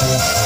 you